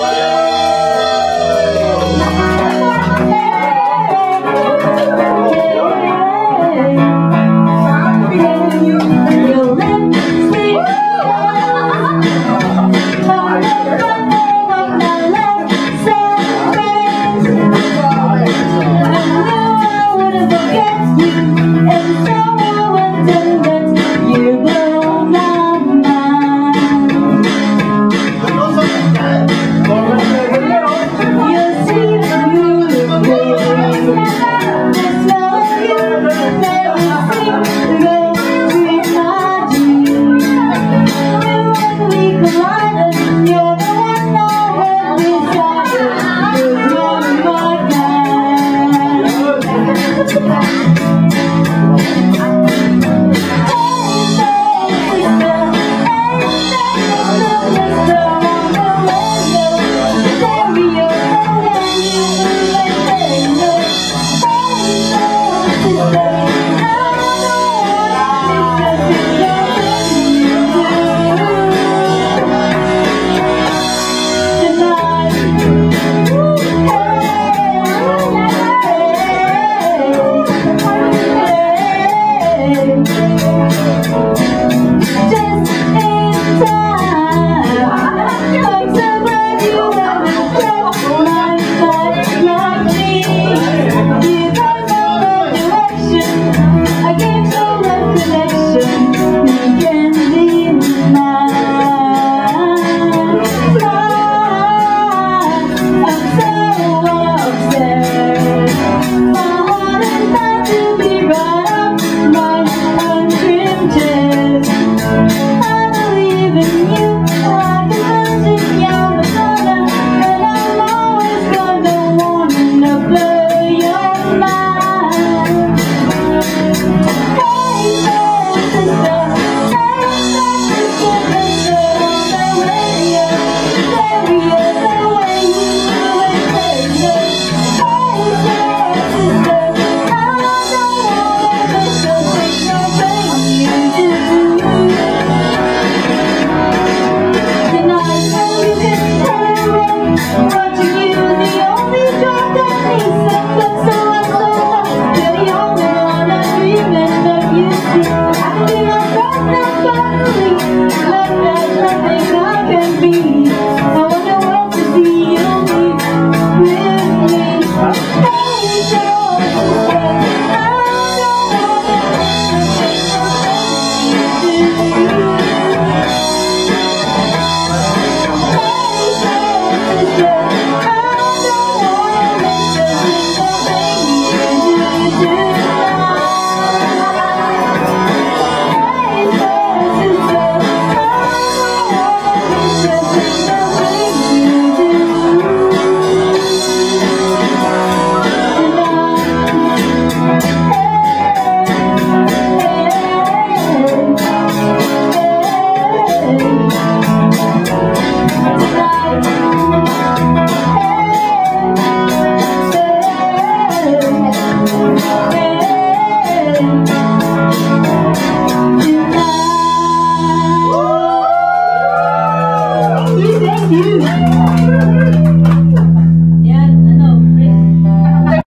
Yeah. to